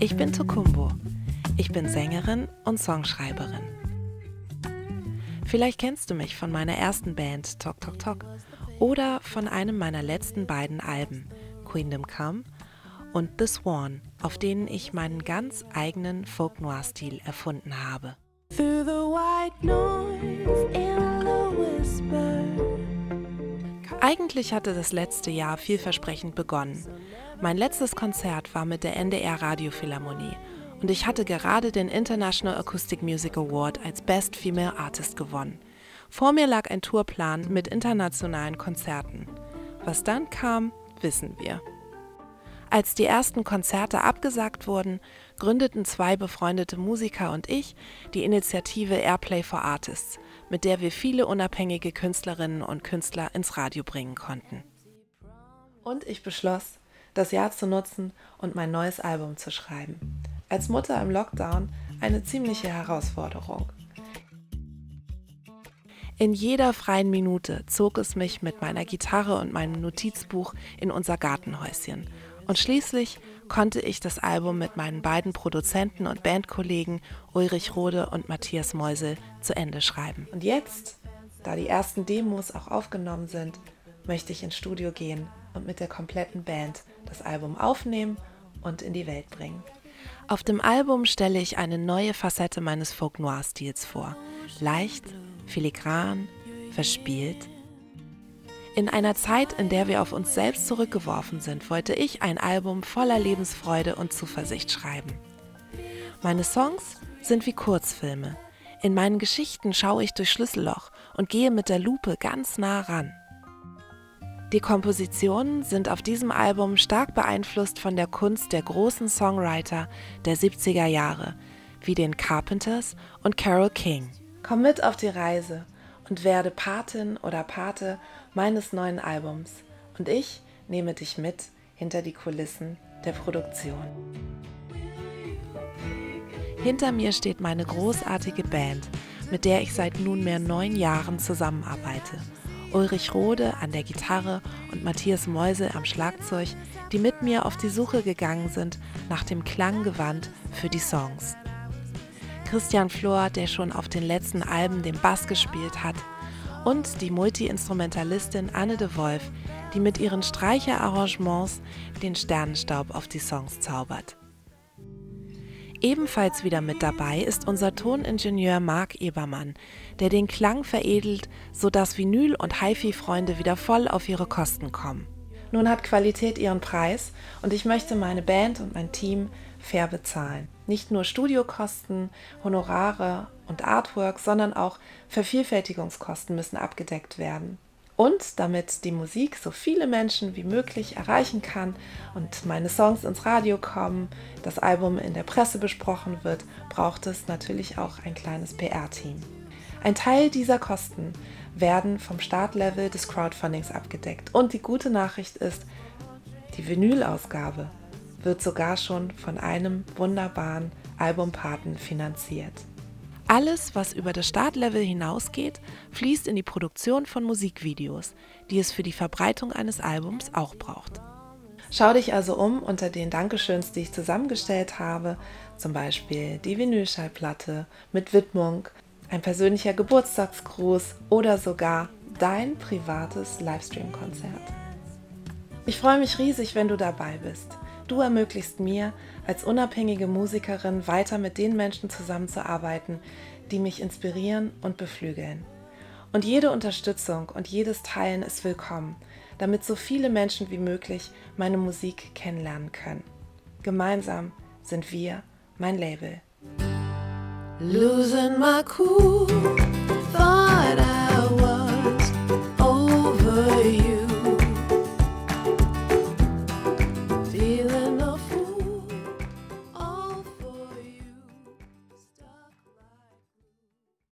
Ich bin Tokumbo. Ich bin Sängerin und Songschreiberin. Vielleicht kennst du mich von meiner ersten Band Tok Tok Tok oder von einem meiner letzten beiden Alben, Queendom Come und The Swan, auf denen ich meinen ganz eigenen Folk-Noir-Stil erfunden habe. Eigentlich hatte das letzte Jahr vielversprechend begonnen. Mein letztes Konzert war mit der NDR Radiophilharmonie und ich hatte gerade den International Acoustic Music Award als Best Female Artist gewonnen. Vor mir lag ein Tourplan mit internationalen Konzerten. Was dann kam, wissen wir. Als die ersten Konzerte abgesagt wurden, gründeten zwei befreundete Musiker und ich die Initiative Airplay for Artists, mit der wir viele unabhängige Künstlerinnen und Künstler ins Radio bringen konnten. Und ich beschloss, das Jahr zu nutzen und mein neues Album zu schreiben. Als Mutter im Lockdown eine ziemliche Herausforderung. In jeder freien Minute zog es mich mit meiner Gitarre und meinem Notizbuch in unser Gartenhäuschen und schließlich konnte ich das Album mit meinen beiden Produzenten und Bandkollegen Ulrich Rode und Matthias Meusel zu Ende schreiben. Und jetzt, da die ersten Demos auch aufgenommen sind, möchte ich ins Studio gehen und mit der kompletten Band das Album aufnehmen und in die Welt bringen. Auf dem Album stelle ich eine neue Facette meines Folk-Noir-Stils vor. Leicht, filigran, verspielt in einer Zeit, in der wir auf uns selbst zurückgeworfen sind, wollte ich ein Album voller Lebensfreude und Zuversicht schreiben. Meine Songs sind wie Kurzfilme. In meinen Geschichten schaue ich durch Schlüsselloch und gehe mit der Lupe ganz nah ran. Die Kompositionen sind auf diesem Album stark beeinflusst von der Kunst der großen Songwriter der 70er Jahre, wie den Carpenters und Carole King. Komm mit auf die Reise und werde Patin oder Pate meines neuen Albums und ich nehme dich mit hinter die Kulissen der Produktion. Hinter mir steht meine großartige Band, mit der ich seit nunmehr neun Jahren zusammenarbeite. Ulrich Rode an der Gitarre und Matthias Meusel am Schlagzeug, die mit mir auf die Suche gegangen sind nach dem Klanggewand für die Songs. Christian Flor, der schon auf den letzten Alben den Bass gespielt hat, und die Multi-Instrumentalistin Anne de Wolf, die mit ihren Streicherarrangements den Sternenstaub auf die Songs zaubert. Ebenfalls wieder mit dabei ist unser Toningenieur Marc Ebermann, der den Klang veredelt, sodass Vinyl- und HiFi-Freunde wieder voll auf ihre Kosten kommen. Nun hat Qualität ihren Preis und ich möchte meine Band und mein Team fair bezahlen. Nicht nur Studiokosten, Honorare und Artwork, sondern auch Vervielfältigungskosten müssen abgedeckt werden. Und damit die Musik so viele Menschen wie möglich erreichen kann und meine Songs ins Radio kommen, das Album in der Presse besprochen wird, braucht es natürlich auch ein kleines PR-Team. Ein Teil dieser Kosten werden vom Startlevel des Crowdfundings abgedeckt. Und die gute Nachricht ist, die Vinylausgabe wird sogar schon von einem wunderbaren Albumpaten finanziert. Alles, was über das Startlevel hinausgeht, fließt in die Produktion von Musikvideos, die es für die Verbreitung eines Albums auch braucht. Schau dich also um unter den Dankeschöns, die ich zusammengestellt habe, zum Beispiel die Vinylschallplatte mit Widmung, ein persönlicher Geburtstagsgruß oder sogar dein privates Livestream-Konzert. Ich freue mich riesig, wenn du dabei bist. Du ermöglichst mir, als unabhängige Musikerin weiter mit den Menschen zusammenzuarbeiten, die mich inspirieren und beflügeln. Und jede Unterstützung und jedes Teilen ist willkommen, damit so viele Menschen wie möglich meine Musik kennenlernen können. Gemeinsam sind wir mein Label. Losing my cool, thought I